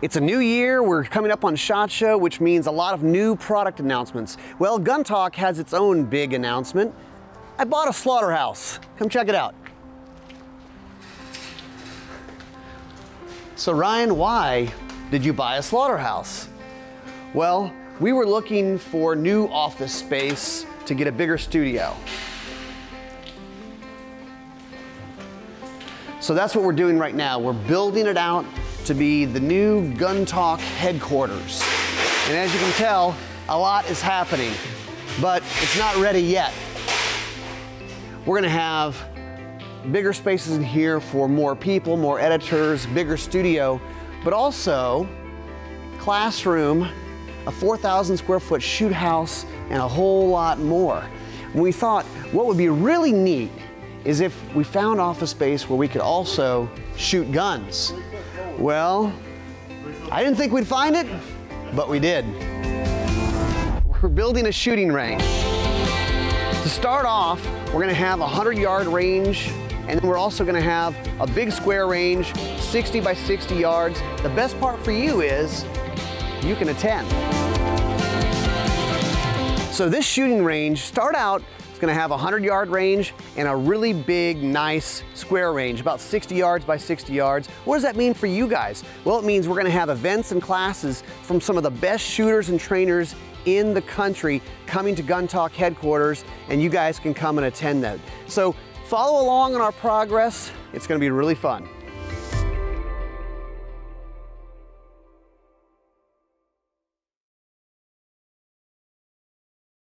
It's a new year, we're coming up on SHOT Show, which means a lot of new product announcements. Well, Gun Talk has its own big announcement. I bought a slaughterhouse. Come check it out. So Ryan, why did you buy a slaughterhouse? Well, we were looking for new office space to get a bigger studio. So that's what we're doing right now. We're building it out to be the new Gun Talk headquarters. And as you can tell, a lot is happening, but it's not ready yet. We're gonna have bigger spaces in here for more people, more editors, bigger studio, but also classroom, a 4,000 square foot shoot house, and a whole lot more. And we thought what would be really neat is if we found office space where we could also shoot guns. Well, I didn't think we'd find it, but we did. We're building a shooting range. To start off, we're gonna have a 100 yard range and then we're also gonna have a big square range, 60 by 60 yards. The best part for you is you can attend. So this shooting range, start out, it's gonna have a 100 yard range and a really big, nice square range, about 60 yards by 60 yards. What does that mean for you guys? Well, it means we're gonna have events and classes from some of the best shooters and trainers in the country coming to Gun Talk headquarters and you guys can come and attend that. So Follow along on our progress. It's going to be really fun.